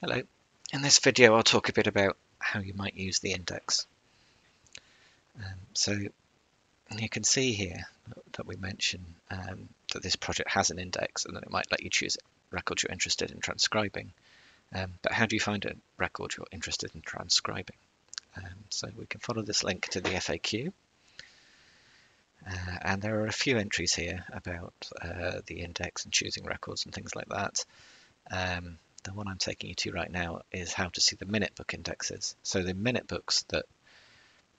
Hello. In this video I'll talk a bit about how you might use the index. Um, so you can see here that we mention um, that this project has an index and that it might let you choose records you're interested in transcribing. Um, but how do you find a record you're interested in transcribing? Um, so we can follow this link to the FAQ. Uh, and there are a few entries here about uh, the index and choosing records and things like that. Um, the one I'm taking you to right now is how to see the minute book indexes. So the minute books that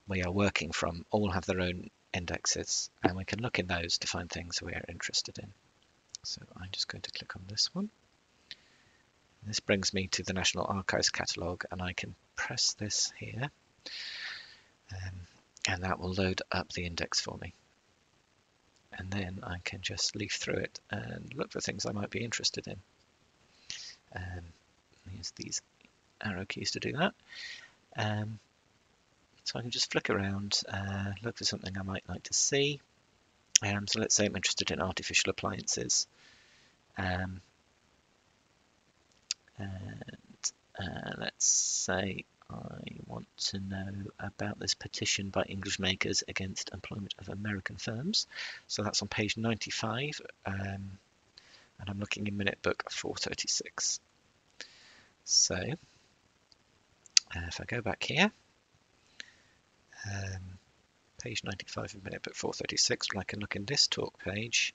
we are working from all have their own indexes and we can look in those to find things we are interested in. So I'm just going to click on this one. This brings me to the National Archives catalogue and I can press this here um, and that will load up the index for me. And then I can just leaf through it and look for things I might be interested in. Use these arrow keys to do that. Um, so I can just flick around, uh, look for something I might like to see. Um, so let's say I'm interested in artificial appliances. Um, and uh, let's say I want to know about this petition by English makers against employment of American firms. So that's on page 95. Um, and I'm looking in minute book 436. So uh, if I go back here, um, page 95 of minute book 436, I can look in this talk page.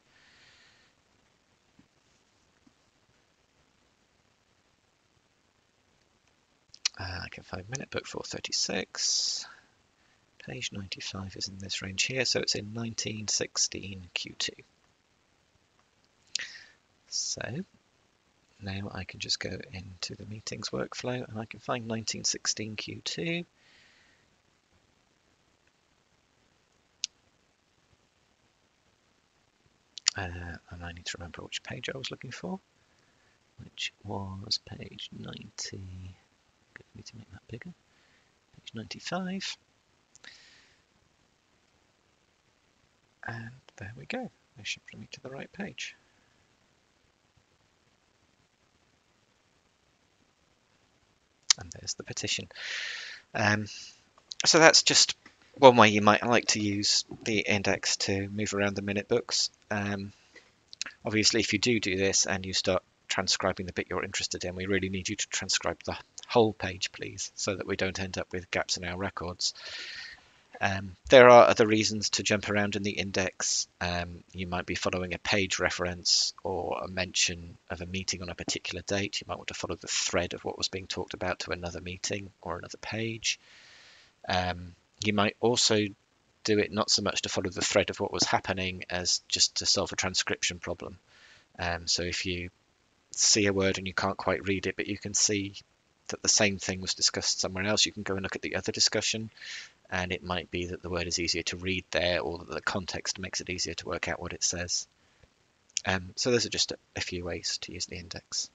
Uh, I can find minute book 436. Page 95 is in this range here, so it's in 1916 Q2. So now I can just go into the meetings workflow and I can find 1916 Q2. Uh, and I need to remember which page I was looking for, which was page 90. Get me to make that bigger. Page 95. And there we go. This should bring me to the right page. And there's the petition. Um, so that's just one way you might like to use the index to move around the minute books. Um, obviously, if you do do this and you start transcribing the bit you're interested in, we really need you to transcribe the whole page, please, so that we don't end up with gaps in our records. Um, there are other reasons to jump around in the index. Um, you might be following a page reference or a mention of a meeting on a particular date. You might want to follow the thread of what was being talked about to another meeting or another page. Um, you might also do it not so much to follow the thread of what was happening as just to solve a transcription problem. Um, so if you see a word and you can't quite read it, but you can see that the same thing was discussed somewhere else, you can go and look at the other discussion and it might be that the word is easier to read there or that the context makes it easier to work out what it says. Um, so those are just a, a few ways to use the index.